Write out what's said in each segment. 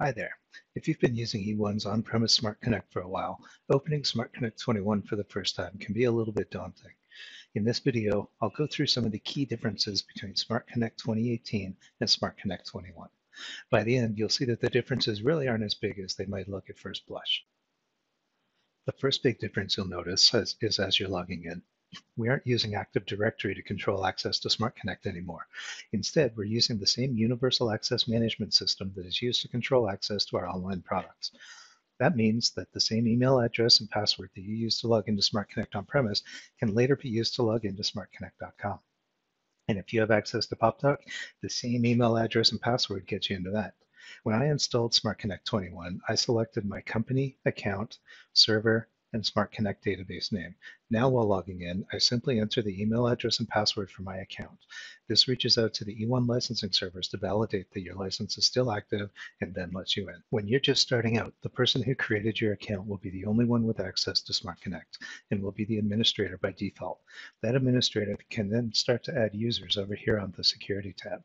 Hi there. If you've been using eOne's on-premise SmartConnect for a while, opening SmartConnect 21 for the first time can be a little bit daunting. In this video, I'll go through some of the key differences between SmartConnect 2018 and SmartConnect 21. By the end, you'll see that the differences really aren't as big as they might look at first blush. The first big difference you'll notice is as you're logging in. We aren't using Active Directory to control access to SmartConnect anymore. Instead, we're using the same universal access management system that is used to control access to our online products. That means that the same email address and password that you use to log into SmartConnect on-premise can later be used to log into smartconnect.com. And if you have access to Popdock, the same email address and password gets you into that. When I installed SmartConnect 21, I selected my company, account, server, and SmartConnect database name. Now while logging in, I simply enter the email address and password for my account. This reaches out to the eOne licensing servers to validate that your license is still active and then lets you in. When you're just starting out, the person who created your account will be the only one with access to SmartConnect and will be the administrator by default. That administrator can then start to add users over here on the security tab.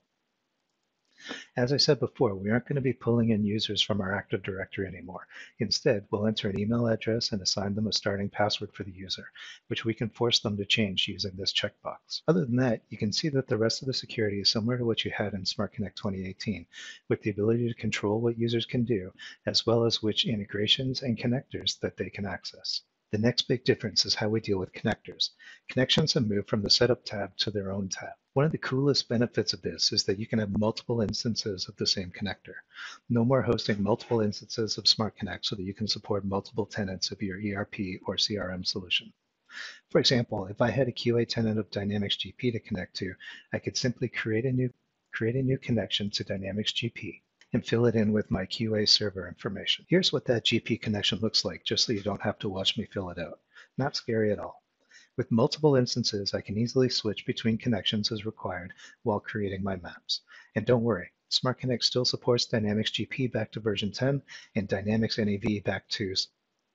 As I said before, we aren't going to be pulling in users from our Active Directory anymore. Instead, we'll enter an email address and assign them a starting password for the user, which we can force them to change using this checkbox. Other than that, you can see that the rest of the security is similar to what you had in SmartConnect 2018, with the ability to control what users can do, as well as which integrations and connectors that they can access. The next big difference is how we deal with connectors. Connections have moved from the Setup tab to their own tab. One of the coolest benefits of this is that you can have multiple instances of the same connector. No more hosting multiple instances of SmartConnect so that you can support multiple tenants of your ERP or CRM solution. For example, if I had a QA tenant of Dynamics GP to connect to, I could simply create a new, create a new connection to Dynamics GP and fill it in with my QA server information. Here's what that GP connection looks like, just so you don't have to watch me fill it out. Not scary at all. With multiple instances, I can easily switch between connections as required while creating my maps. And don't worry, SmartConnect still supports Dynamics GP back to version 10 and Dynamics NAV back to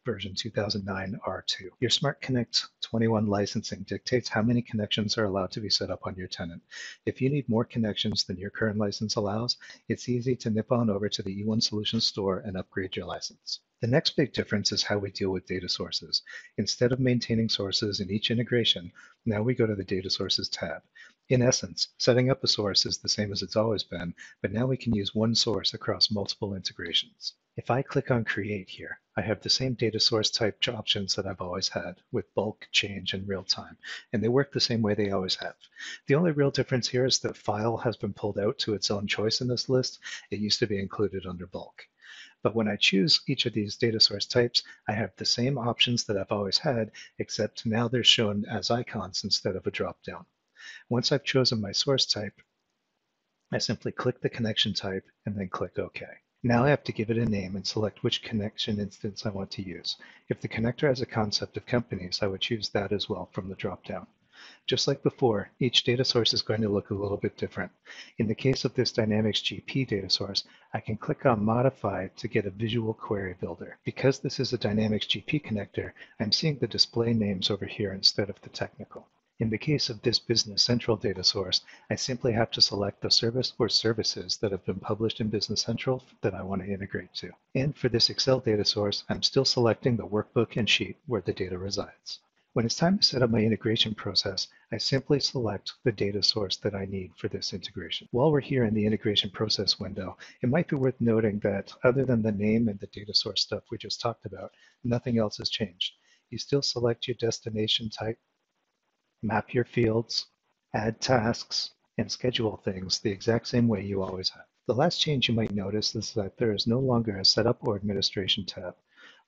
version 2009 R2. Your SmartConnect 21 licensing dictates how many connections are allowed to be set up on your tenant. If you need more connections than your current license allows, it's easy to nip on over to the eOne Solutions store and upgrade your license. The next big difference is how we deal with data sources. Instead of maintaining sources in each integration, now we go to the Data Sources tab. In essence, setting up a source is the same as it's always been, but now we can use one source across multiple integrations. If I click on Create here, I have the same data source type options that I've always had with bulk, change, and real time, and they work the same way they always have. The only real difference here is that file has been pulled out to its own choice in this list. It used to be included under bulk. But when I choose each of these data source types, I have the same options that I've always had, except now they're shown as icons instead of a drop-down. Once I've chosen my source type, I simply click the connection type and then click OK. Now I have to give it a name and select which connection instance I want to use. If the connector has a concept of companies, I would choose that as well from the dropdown. Just like before, each data source is going to look a little bit different. In the case of this Dynamics GP data source, I can click on Modify to get a visual query builder. Because this is a Dynamics GP connector, I'm seeing the display names over here instead of the technical. In the case of this Business Central data source, I simply have to select the service or services that have been published in Business Central that I want to integrate to. And for this Excel data source, I'm still selecting the workbook and sheet where the data resides. When it's time to set up my integration process, I simply select the data source that I need for this integration. While we're here in the integration process window, it might be worth noting that other than the name and the data source stuff we just talked about, nothing else has changed. You still select your destination type map your fields, add tasks, and schedule things the exact same way you always have. The last change you might notice is that there is no longer a Setup or Administration tab.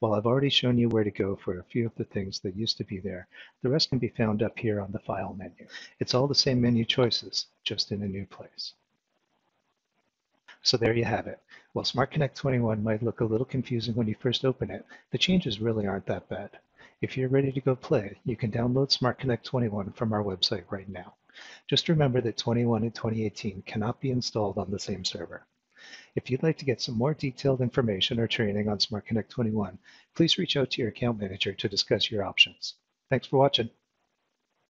While I've already shown you where to go for a few of the things that used to be there, the rest can be found up here on the File menu. It's all the same menu choices, just in a new place. So there you have it. While SmartConnect 21 might look a little confusing when you first open it, the changes really aren't that bad. If you're ready to go play, you can download SmartConnect 21 from our website right now. Just remember that 21 and 2018 cannot be installed on the same server. If you'd like to get some more detailed information or training on SmartConnect 21, please reach out to your account manager to discuss your options. Thanks for watching.